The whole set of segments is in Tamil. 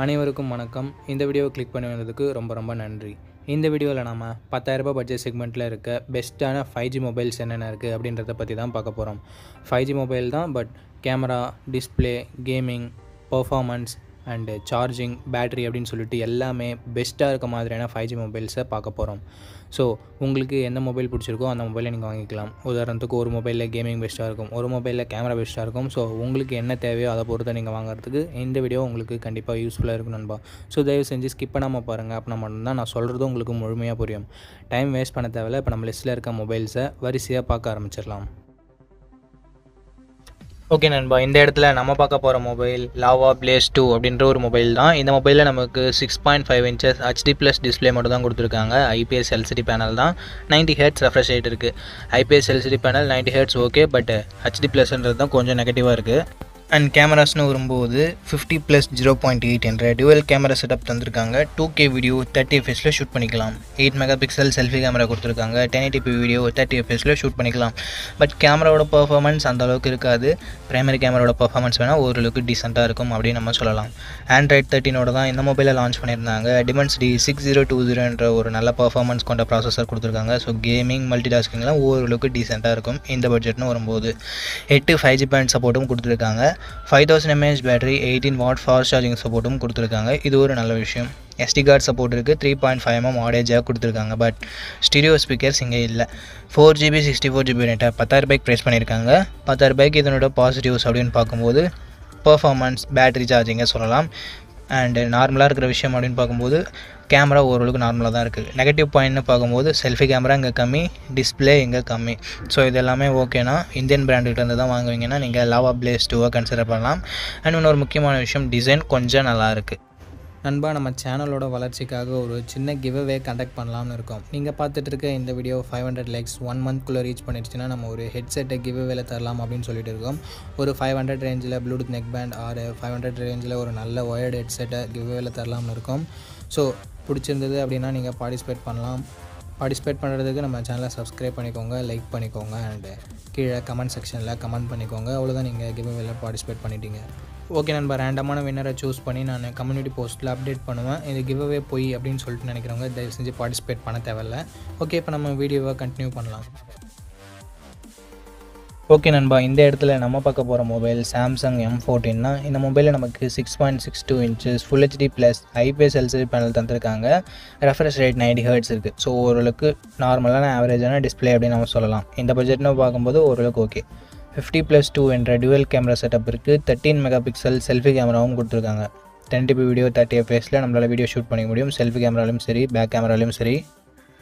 அனைவருக்கும் வணக்கம். இந்த வீடியோவை கிளிக் பண்ணி வந்ததுக்கு ரொம்ப ரொம்ப நன்றி. இந்த வீடியோவில் நாம் பத்தாயிரரூபா பட்ஜெட் செக்மெண்ட்டில் இருக்க பெஸ்ட்டான ஃபைவ் ஜி மொபைல்ஸ் என்னென்ன இருக்குது அப்படின்றத பற்றி தான் பார்க்க போகிறோம் ஃபைவ் ஜி மொபைல் தான் but camera display gaming performance and charging battery அப்படின்னு சொல்லிட்டு எல்லாமே பெஸ்ட்டாக இருக்க மாதிரியான ஃபைவ் ஜி மொபைல்ஸை பார்க்க போகிறோம் ஸோ உங்களுக்கு எந்த மொபைல் பிடிச்சிருக்கோ அந்த மொபைலை நீங்கள் வாங்கிக்கலாம். உதாரணத்துக்கு ஒரு மொபைலில் கேமிங் பெஸ்ட்டாக இருக்கும் ஒரு மொபைலில் கேமரா பெஸ்ட்டாக இருக்கும். ஸோ உங்களுக்கு என்ன தேவையோ அதை பொறுத்து நீங்கள் வாங்குறதுக்கு இந்த வீடியோ உங்களுக்கு கண்டிப்பாக யூஸ்ஃபுல்லாக இருக்கும் நண்பா. ஸோ தயவு செஞ்சு ஸ்கிப் பண்ணாமல் பாருங்கள் அப்படின்னா மட்டும்தான் நான் சொல்கிறதும் உங்களுக்கு முழுமையாக புரியும். டைம் வேஸ்ட் பண்ண தேவையில்ல. இப்போ நம்ம லிஸ்ட்டில் இருக்க மொபைல்ஸை வரிசையாக பார்க்க ஆரம்பிச்சிடலாம். ஓகே நண்பா இந்த இடத்துல நம்ம பார்க்க போகிற மொபைல் லாவா பிளேஸ் டூ அப்படின்ற ஒரு மொபைல் தான். இந்த மொபைலில் நமக்கு six point five inches HD plus display மட்டும் தான் கொடுத்துருக்காங்க. ஐபிஎஸ் எல்சிடி பேனல் தான். நைன்ட்டி ஹெட்ஸ் ரெஃப்ரெஷ் ஆகிட்டு இருக்குது IPS LCD panel ninety hertz okay but HD ப்ளஸ்ன்றது தான் கொஞ்சம் நெகட்டிவாக இருக்குது அண்ட் கேமராஸ்னு வரும்போது fifty plus zero point eight என்ற டுவெல் கேமரா செட்டப் தந்திருக்காங்க. டூ கே வீடியோ தேர்ட்டி எஃப்எஸில் ஷூட் பண்ணிக்கலாம். Eight mega pixel selfie camera கொடுத்துருக்காங்க ten eighty p video thirty எஃப்எஸில் shoot பண்ணிக்கலாம். பட் கேமராவோட பர்ஃபார்மன்ஸ் அந்த அளவுக்கு இருக்காது. ப்ரைமரி கேமராவோட பர்ஃபார்மன்ஸ் வேணால் ஓரளவுக்கு டீசெண்டாக இருக்கும் அப்படின்னு நம்ம சொல்லலாம். ஆண்ட்ராய்ட் தேர்ட்டினோட தான் இந்த மொபைலை லான்ச் பண்ணியிருந்தாங்க. டிமென்சிட்டி சிக்ஸ் ஜீரோ டூ ஜீரோன்ற ஒரு நல்ல பர்ஃபார்மன்ஸ் கொண்ட ப்ராசஸர் கொடுத்துருக்காங்க. ஸோ கேமிங் மல்டி டாஸ்கிங்லாம் ஓரளவுக்கு டீசெண்டாக இருக்கும். இந்த பட்ஜெட்னு வரும்போது. எட்டு ஃபைவ் ஜி பேண்ட் சப்போர்ட்டும் கொடுத்துருக்காங்க. Five thousand mAh battery eighteen watt fast charging சப்போர்ட்டும் கொடுத்துருக்காங்க. இது ஒரு நல்ல விஷயம். எஸ்டி கார்டு சப்போர்ட் இருக்குது த்ரீ பாயிண்ட் ஃபைவ் எம்எம் ஆடேஜாக கொடுத்துருக்காங்க. பட் ஸ்டீரியோ ஸ்பீக்கர்ஸ் இங்கே இல்லை. Four GB sixty four GB ரேட்டை பத்தாயிரம் ரூபாய்க்கு ப்ரைஸ் பண்ணியிருக்காங்க. பத்தாயிரம் ரூபாய்க்கு இதனோட பாசிட்டிவ்ஸ் அப்படின்னு பார்க்கும்போது பர்ஃபார்மன்ஸ் பேட்டரி சார்ஜிங்கை சொல்லலாம். அண்டு நார்மலாக இருக்கிற விஷயம் அப்படின்னு பார்க்கும்போது கேமரா ஓரளவுக்கு நார்மலாக தான் இருக்குது நெகட்டிவ் பாயிண்ட்னு பார்க்கும்போது செல்ஃபி கேமரா இங்கே கம்மி டிஸ்பிளே இங்கே கம்மி. ஸோ இது எல்லாமே ஓகேனா இந்தியன் பிராண்டுகிட்டருந்து தான் வாங்குவீங்கன்னா நீங்கள் லாவா பிளேஸ் டூவை கன்சிடர் பண்ணலாம். அண்ட் இன்னொரு முக்கியமான விஷயம் டிசைன் கொஞ்சம் நல்லா இருக்குது நண்பா நம்ம சேனலோட வளர்ச்சிக்காக ஒரு சின்ன கிவ்அவே கண்டக்ட் பண்ணலாம்னு இருக்கோம். நீங்கள் பார்த்துட்டு இருக்க இந்த video five hundred likes one மந்த்குள்ளே reach பண்ணிடுச்சுன்னா நம்ம ஒரு ஹெட்செட்டை கிவ்அவேல தரலாம் அப்படின்னு சொல்லிட்டு இருக்கோம். ஒரு ஃபைவ் ஹண்ட்ரட் ரேஞ்சில் ப்ளூடூத் நெக் பேண்ட் ஆறு ஃபைவ் ஹண்ட்ரட் ரேஞ்சில் ஒரு நல்ல ஒயர்டு ஹெட்செட்டை கிவ்அவேல தரலாம்னு இருக்கோம். ஸோ பிடிச்சிருந்தது அப்படின்னா நீங்கள் பார்ட்டிசிபேட் பண்ணலாம். பார்ட்டிசிபேட் பண்ணுறதுக்கு நம்ம சேனலை சப்ஸ்கிரைப் பண்ணிக்கோங்க லைக் பண்ணிக்கோங்க அண்டு கீழே கமெண்ட் செக்ஷனில் கமெண்ட் பண்ணிக்கோங்க. அவ்வளோதான் நீங்கள் கிவ்அவேல பார்ட்டிசிபேட் பண்ணிட்டீங்க. ஓகே நண்பா ரேண்டமான வின்னரை சூஸ் பண்ணி நான் கம்யூனிட்டி போஸ்ட்டில் அப்டேட் பண்ணுவேன். இது கிவ்அவே போய் அப்படின்னு சொல்லிட்டு நினைக்கிறவங்க தயவு செஞ்சு பார்ட்டிசிபேட் பண்ண தேவையில்ல. ஓகே இப்போ நம்ம வீடியோவை கண்டினியூ பண்ணலாம். ஓகே நண்பா இந்த இடத்துல நம்ம பார்க்க போகிற மொபைல் சாம்சங் எம் ஃபோர்டீன்னா இந்த மொபைலில் நமக்கு six point six two inches full HD plus IPS LCD panel தந்திருக்காங்க. ரெஃப்ரெஷ் ரேட் நைன்டி ஹர்ட்ஸ் இருக்குது ஸோ ஓரளவுக்கு நார்மலான ஆவரேஜான டிஸ்பிளே அப்படின்னு நம்ம சொல்லலாம். இந்த பட்ஜெட்னு பார்க்கும்போது ஓரளவுக்கு ஓகே ஃபிஃப்டி ப்ளஸ் டூ என்ற டுவெல் கேமரா செட்டப் இருக்குது தேர்ட்டீன் மெகா பிக்சல் செல்ஃபி கேமராவும் கொடுத்துருக்காங்க. டென் டிபி வீடியோ தேர்ட்டி எஃப்எஸில் நம்மளால் வீடியோ ஷூட் பண்ணிக்க முடியும். செல்ஃபி கேமராலையும் சரி பேக் கேமராலையும் சரி.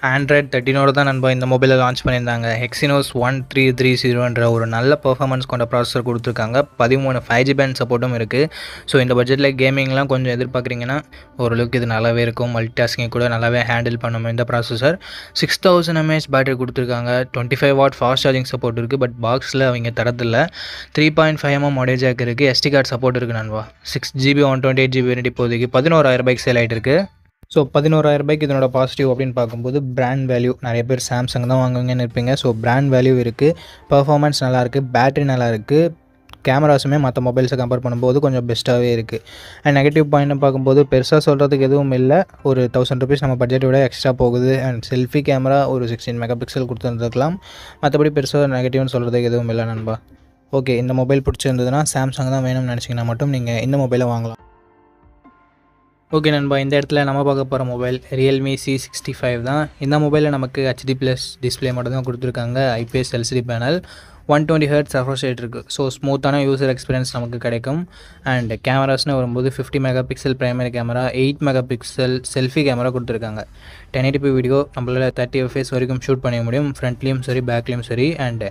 ஆண்ட்ராய்ட் தேர்ட்டினோட தான் நண்பா இந்த மொபைலை லான்ச் பண்ணியிருந்தாங்க. Exynos one three three zero ஒரு நல்ல பர்ஃபார்மன்ஸ் கொண்ட ப்ராசஸர் கொடுத்துருக்காங்க. பதிமூணு ஃபைவ் ஜி பேண்ட் சப்போர்ட்டும் இருக்குது ஸோ இந்த பட்ஜெட்டில் கேமிங்லாம் கொஞ்சம் எதிர்பார்க்குறீங்கன்னா ஓரளவுக்கு இது நல்லாவே இருக்கும். மல்டி டாஸ்கிங் கூட நல்லாவே ஹேண்டில் பண்ணும் இந்த processor six thousand mAh battery கொடுத்துருக்காங்க. Twenty five watt fast charging support இருக்குது பட் பாக்ஸில் அவங்க தரதில்ல. த்ரீ பாயிண்ட் ஃபைவ் எம்எம் மொடேஜ் ஜாக் இருக்குது எஸ்டி கார்டு சப்போர்ட் இருக்குது நண்பா. Six GB one twenty eight GB variant இப்போதைக்கு பதினோராயிரம் ரூபாய்க்கு சேல் ஆகிட்டு இருக்குது ஸோ பதினோராயிரம் ரூபாய்க்கு இதனோட பாசிட்டிவ் அப்படின்னு பார்க்கும்போது பிராண்ட் வேல்யூ நிறைய பேர் சாம்சங் தான் வாங்குவீங்கன்னு இருப்பீங்க. ஸோ பிராண்ட் வேல்யூ இருக்குது பர்ஃபார்மன்ஸ் நல்லாயிருக்கு பேட்டரி நல்லாயிருக்கு கேமராஸுமே மற்ற மொபைல்ஸை கம்பேர் பண்ணும்போது கொஞ்சம் பெஸ்ட்டாகவே இருக்குது அண்ட் நெகட்டிவ் பாயிண்ட்னு பார்க்கும்போது பெருசாக சொல்கிறதுக்கு எதுவும் இல்லை. ஒரு தௌசண்ட் ருபீஸ் நம்ம பட்ஜெட் விட எக்ஸ்ட்ரா போகுது. அண்ட் செல்ஃபி கேமரா ஒரு சிக்ஸ்டீன் மெகா பிக்சல் கொடுத்துருந்துருக்கலாம் மற்றபடி பெருசாக நெகட்டிவ்னு சொல்கிறதுக்கு எதுவும் இல்லை நண்பா. ஓகே இந்த மொபைல் பிடிச்சிருந்ததுன்னா சாம்சங் தான் வேணும்னு நினச்சிங்கன்னா மட்டும் நீங்கள் இந்த மொபைலை வாங்கலாம். ஓகே நண்பா இந்த இடத்துல நம்ம பார்க்க போகிற mobile Realme C sixty five தான். இந்த மொபைலில் நமக்கு ஹெச்டி ப்ளஸ் டிஸ்பிளே மட்டும் தான் கொடுத்துருக்காங்க. IPS LCD panel one twenty hertz refresh rate இருக்குது ஸோ ஸ்மூத்தான யூசர் எக்ஸ்பீரியன்ஸ் நமக்கு கிடைக்கும். அண்ட் கேமராஸ்னு வரும்போது fifty megapixel primary camera eight megapixel selfie camera கொடுத்துருக்காங்க டென் எயிட்டிபி வீடியோ நம்மளால் தேர்ட்டி எஃப்எஸ் வரைக்கும் ஷூட் பண்ண முடியும். ஃப்ரண்ட்லேயும் சரி பேக்லேயும் சரி. அண்ட்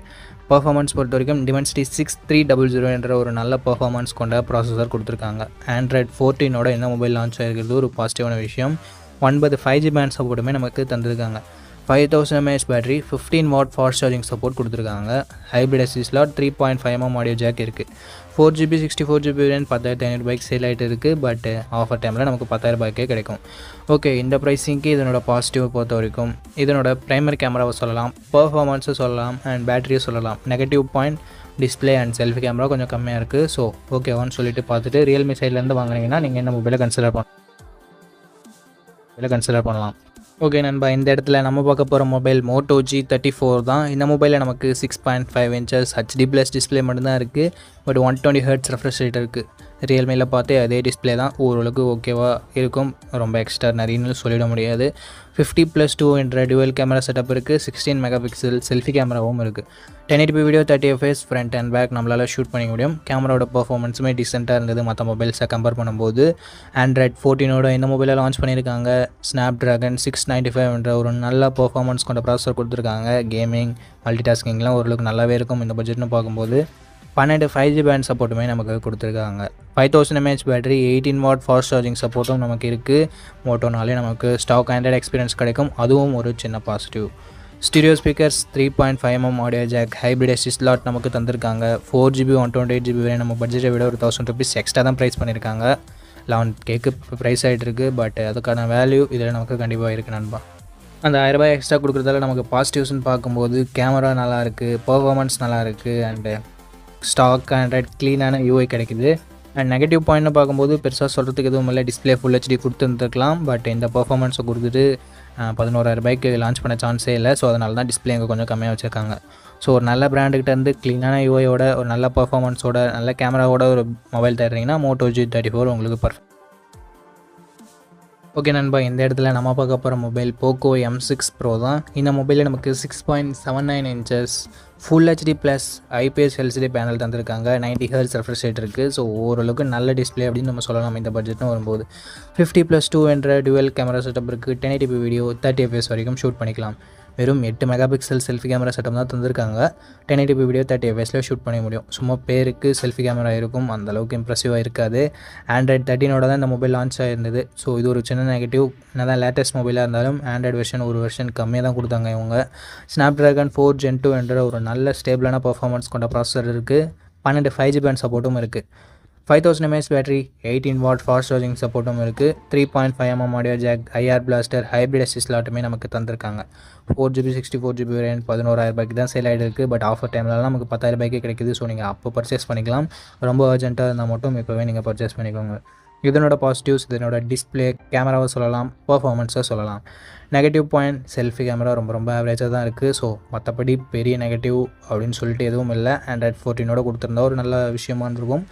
பர்ஃபார்மன்ஸ் பொறுத்த வரைக்கும் Dimensity six three double zero என்ற ஒரு நல்ல பர்ஃபார்மன்ஸ் கொண்ட ப்ராசஸர் கொடுத்துருக்காங்க. ஆண்ட்ராய்ட் ஃபோர்டீனோட என்ன மொபைல் லான்ச் ஆகிருக்கிறது ஒரு பாசிட்டிவான விஷயம். ஒன்பது ஃபைவ் ஜி பேண்ட் சப்போர்ட்டுமே நமக்கு தந்திருக்காங்க. Five thousand mAh battery fifteen watt fast charging support கொடுத்துருக்காங்க. Hybrid SC slot three point five mm audio jack இருக்குது four GB sixty four GB variant பத்தாயிரத்தி ஐநூறு பைக் சேல் ஆகிட்டு இருக்குது பட் ஆஃபர் டைமில் நமக்கு பத்தாயிரம் ரூபாய்க்கே கிடைக்கும். ஓகே இந்த ப்ரைஸிங்க்கு இதனோட பாசிட்டிவ் பொறுத்த வரைக்கும் இதனோட ப்ரைமரி கேமராவை சொல்லலாம் பர்ஃபார்மன்ஸை சொல்லலாம் அண்ட் பேட்டரியை சொல்லலாம். Negative point display and selfie camera கொஞ்சம் கம்மியாக இருக்குது ஸோ ஓகேவான்னு சொல்லிட்டு பார்த்துட்டு ரியல்மி சைட்லேருந்து வாங்குனீங்கன்னா நீங்கள் என்ன மொபைலை கன்சிடர் பண்ண மொபைலை கன்சிடர் பண்ணலாம். ஓகே நண்பா இந்த இடத்துல நம்ம பார்க்க போகிற mobile Moto G thirty four தான். இந்த மொபைலில் நமக்கு six point five inches HD plus display மட்டும்தான் இருக்குது but one twenty hertz refresh rate இருக்குது ரியல்மியில் பார்த்து அதே டிஸ்பிளே தான் ஓரளவுக்கு ஓகேவாக இருக்கும். ரொம்ப எக்ஸ்ட்ரா நிறையன்னு சொல்லிட முடியாது. ஃபிஃப்டி ப்ளஸ் டூ என்ற டுவெல் கேமரா செட்டப் இருக்குது சிக்ஸ்டீன் மெகா பிக்சல் செல்ஃபி கேமராவும் இருக்குது ten eighty video thirty FS front and back நம்மளால் ஷூட் பண்ணிக்க முடியும். கேமராவோட பர்ஃபார்மன்ஸுமே டீசெண்டாக இருந்தது. மற்ற மொபைல்ஸை கம்பேர் பண்ணும்போது ஆண்ட்ராய்ட் ஃபோர்டீனோட இந்த மொபைலை லான்ச் பண்ணியிருக்காங்க. Snapdragon six ninety five என்ற ஒரு நல்ல பர்ஃபார்மன்ஸ் கொண்ட ப்ராசஸர் கொடுத்துருக்காங்க. கேமிங் மல்டி டாஸ்கிங்லாம் ஓரளவுக்கு நல்லாவே இருக்கும். இந்த பட்ஜெட்னு பார்க்கும்போது. பன்னெண்டு ஃபைவ் ஜி பேண்ட் சப்போர்ட்டுமே நமக்கு கொடுத்துருக்காங்க. Five thousand mAh battery eighteen watt fast charging சப்போர்ட்டும் நமக்கு இருக்குது மோட்டோனாலே நமக்கு ஸ்டாக் ஆண்ட்ராய்ட் எக்ஸ்பீரியன்ஸ் கிடைக்கும். அதுவும் ஒரு சின்ன positive stereo speakers three point five mm audio jack hybrid SD slot நமக்கு தந்திருக்காங்க. Four GB one twenty eight GB வரை நம்ம பட்ஜெட்டை விட ஒரு தௌசண்ட் ருபீஸ் எக்ஸ்ட்ரா தான் ப்ரைஸ் பண்ணியிருக்காங்க லெவன் கேக்கு ப்ரைஸ் ஆகிட்டு இருக்குது பட் அதுக்கான வேல்யூ இதில் நமக்கு கண்டிப்பாக இருக்குது நண்பா. அந்த ஆயிரரூபாய் எக்ஸ்ட்ரா கொடுக்குறதால நமக்கு பாசிட்டிவ்ஸ்னு பார்க்கும்போது கேமரா நல்லா இருக்குது பர்ஃபார்மன்ஸ் நல்லா இருக்குது அண்டு ஸ்டாக் ஆண்ட்ராய்ட் க்ளீனான யூஐ கிடைக்குது. அண்ட் நெகட்டிவ் பாயிண்ட்னு பார்க்கும்போது பெருசாக சொல்கிறதுக்கு எதுவும் இல்லை. டிஸ்பிளே ஃபுல் ஹெச்டி கொடுத்துருந்துருக்கலாம். பட் இந்த பர்ஃபார்மன்ஸை கொடுத்துட்டு பதினோராயிரம் ரூபாய்க்கு லான்ச் பண்ண சான்ஸே இல்லை. ஸோ அதனால தான் டிஸ்பிளே அங்கே கொஞ்சம் கம்மியாக வச்சுருக்காங்க. ஸோ ஒரு நல்ல பிராண்டுக்கிட்ட இருந்து க்ளீனான யூஐயோட ஒரு நல்ல பர்ஃபார்மன்ஸோட நல்ல கேமராவோட ஒரு மொபைல் தருறீங்கன்னா மோட்டோ ஜி தேர்ட்டி ஃபோர் உங்களுக்கு பர்ஃபெக்ட் ஓகே நண்பா இந்த இடத்துல நம்ம பார்க்க போகிற mobile Poco M six pro தான். இந்த மொபைலில் நமக்கு six point seven nine inches full HD plus IPS LCD panel தந்திருக்காங்க. நைன்ட்டி ஹர்ஸ் ரெஃப்ரெஷ் ரேட் இருக்குது ஸோ ஓரளவுக்கு நல்ல டிஸ்பிளே அப்படின்னு நம்ம சொல்லலாம். இந்த பட்ஜெட்னு வரும்போது ஃபிஃப்டி ப்ளஸ் டூ என்ற டுவெல் கேமரா செட்டப் இருக்குது ten eighty video thirty FS வரைக்கும் ஷூட் பண்ணிக்கலாம். வெறும் எட்டு mega pixel selfie camera setup தான் தந்திருக்காங்க. டென் எயிட்டி வீடியோ தேர்ட்டி எஃப்எஸில் ஷூட் பண்ண முடியும். சும்மா பேருக்கு செல்ஃபி கேமரா இருக்கும். அந்த அளவுக்கு இம்ப்ரெசிவாக இருக்காது. ஆண்ட்ராய்ட் தேர்ட்டினோட தான் இந்த மொபைல் லான்ச் ஆயிருந்தது. ஸோ இது ஒரு சின்ன நெகட்டிவ் என்ன தான் லேட்டஸ்ட் மொபைலாக இருந்தாலும் ஆண்ட்ராய்டு வெர்ஷன் ஒரு வெர்ஷன் கம்மியாக தான் கொடுத்தாங்க இவங்க. Snapdragon four gen two என்ற ஒரு நல்ல ஸ்டேபிளான பர்ஃபார்மன்ஸ் கொண்ட ப்ராசஸர் இருக்குது பன்னெண்டு ஃபைவ் ஜி பேண்ட் சப்போர்ட்டும் இருக்குது five thousand mAh battery eighteen watt fast charging சப்போர்ட்டும் இருக்குது three point five mm audio jack IR blaster hybrid SD ஸ்லாட்டுமே நமக்கு தந்திருக்காங்க. Four GB sixty four GB variant பதினோராயிரம் ரூபாய்க்கு தான் சேல் ஆகிட்டு இருக்குது பட் ஆஃபர் டைம்லலாம் நமக்கு பத்தாயிரம் ரூபாய்க்கு கிடைக்குது. ஸோ நீங்கள் அப்போ பர்ச்சேஸ் பண்ணிக்கலாம். ரொம்ப அர்ஜென்ட்டாக இருந்தால் மட்டும் இப்போவே நீங்கள் பர்ச்சேஸ் பண்ணிக்கோங்க. இதனோட பாசிட்டிவ்ஸ் இதனோட டிஸ்பிளே கேமராவை சொல்லலாம் பர்ஃபார்மன்ஸாக சொல்லலாம். நெகட்டிவ் பாயிண்ட் செல்ஃபி கேமரா ரொம்ப ரொம்ப ஆவரேஜாக தான் இருக்குது ஸோ மற்றபடி பெரிய நெகட்டிவ் அப்படின்னு சொல்லிட்டு எதுவும் இல்லை. ஆண்ட்ராய்ட் ஃபோர்டீனோட கொடுத்துருந்தா ஒரு நல்ல விஷயமா இருந்திருக்கும்.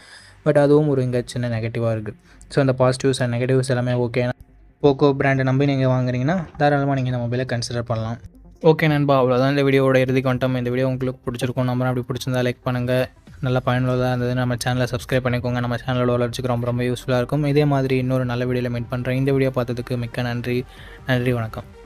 பட் அதுவும் ஒரு இங்கே சின்ன நெகட்டிவாக இருக்குது ஸோ அந்த பாசிட்டிவ்ஸ் அண்ட் நெகட்டிவ்ஸ் எல்லாமே ஓகே போக்கோ பிராண்டை நம்பி நீங்கள் வாங்குறீங்கன்னா தாராளமாக நீங்கள் இந்த மொபைலை கன்சிடர் பண்ணலாம். ஓகே நண்பா அவ்வளோதான் இந்த வீடியோட இறுதிக்கு வந்துட்டோம் இந்த வீடியோ உங்களுக்கு பிடிச்சிருக்கும். நம்பர் அப்படி பிடிச்சிருந்தா லைக் பண்ணுங்கள் நல்ல பயனுள்ளதாக இருந்தது நம்ம சேனலை சப்ஸ்கிரைப் பண்ணிக்கோங்க. நம்ம சேனலோட வளர்ச்சிக்கு ரொம்ப ரொம்ப யூஸ்ஃபுல்லாக இருக்கும். இதே மாதிரி இன்னொரு நல்ல வீடியோவில் மீட் பண்ணுறேன் இந்த வீடியோ பார்த்ததுக்கு மிக்க நன்றி. நன்றி வணக்கம்.